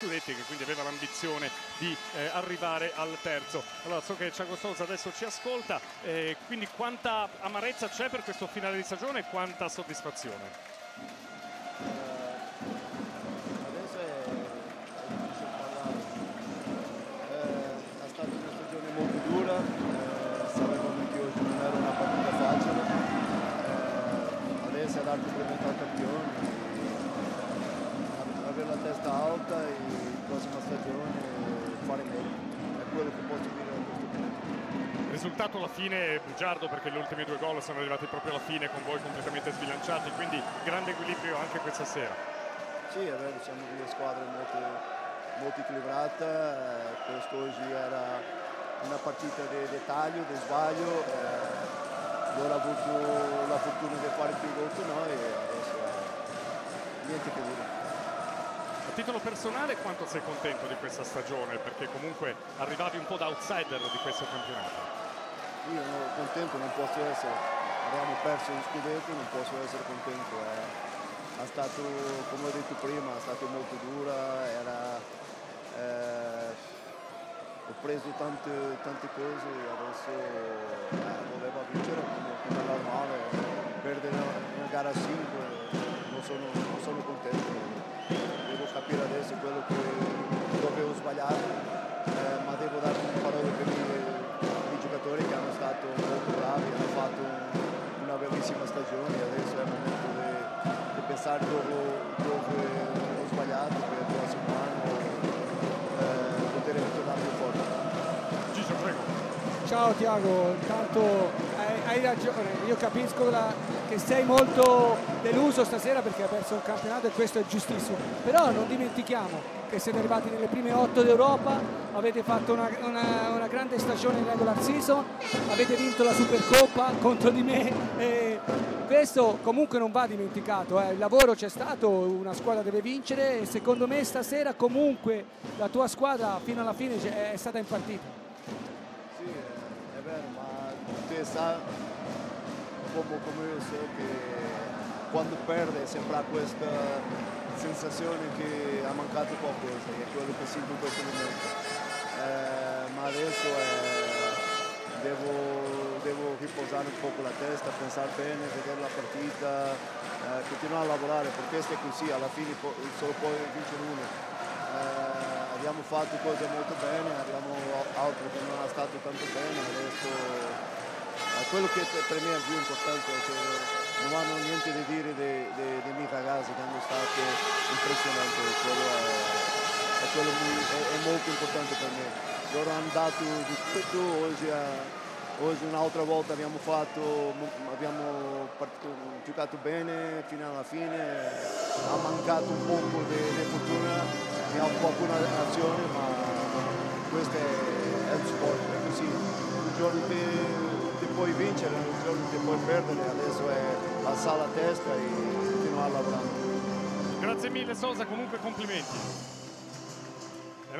Scudetti che quindi aveva l'ambizione di eh, arrivare al terzo. Allora so che Ciago Sousa adesso ci ascolta, eh, quindi quanta amarezza c'è per questo finale di stagione e quanta soddisfazione? adesso è, è difficile parlare. Eh, è stata una stagione molto dura, eh, sapevamo che oggi non era una partita facile. Eh, adesso è l'arte implementare campione, e avere la testa alta e la prossima stagione fare meglio. È quello che posso dire a questo. Il risultato alla fine bugiardo perché gli ultimi due gol sono arrivati proprio alla fine con voi completamente sbilanciati, quindi grande equilibrio anche questa sera. Sì, è vero, siamo due squadre molto, molto equilibrate, eh, questo oggi era una partita di dettaglio, di sbaglio, eh, loro hanno avuto la fortuna di fare più gol che noi e adesso eh, niente che dire. Titolo personale quanto sei contento di questa stagione? Perché comunque arrivavi un po' da outsider di questo campionato. Io contento non posso essere, abbiamo perso in scudetto, non posso essere contento. eh. È stato, come ho detto prima, è stato molto dura, era, eh, ho preso tante, tante cose adesso eh, volevo vincere come, come è normale, perdere una gara a 5 non sono, e adesso è il momento di, di pensare dove, dove ho sbagliato per il prossimo anno eh, poter ritornare più forte. Gigio, prego. Ciao Tiago, intanto hai, hai ragione, io capisco la- che sei molto deluso stasera perché hai perso un campionato e questo è giustissimo, però non dimentichiamo che siete arrivati nelle prime otto d'Europa, avete fatto una, una- una grande stagione in regular season, avete vinto la Supercoppa contro di me e questo comunque non va dimenticato, eh. il lavoro c'è stato, una squadra deve vincere e secondo me stasera comunque la tua squadra fino alla fine è stata in partita. Sì, è vero, ma te sa come, come io so che quando perde sembra questa sensazione che ha mancato qualcosa, è quello che sento in questo momento. Eh, ma adesso eh, devo, devo riposare un po' la testa, pensare bene, vedere la partita, eh, continuare a lavorare perché questo è così, alla fine solo poi vincere uno. Eh, abbiamo fatto cose molto bene, abbiamo altro che non è stato tanto bene, adesso eh, quello che per me è più importante è che non hanno niente da dire dei, dei- dei miei ragazzi che hanno stato impressionanti, quello è, è quello muy- è- è molto importante per me. Loro hanno dato di tutto, oggi, eh, oggi un'altra volta abbiamo, fatto, abbiamo part- giocato bene fino alla fine, ha mancato un po' di, fortuna, ne ha un po' una azione, ma questo è, è il sport, è così. Un giorno ti puoi vincere, un giorno ti puoi perdere, adesso è alzare la testa e continuare a lavorare. Grazie mille Sosa, comunque complimenti.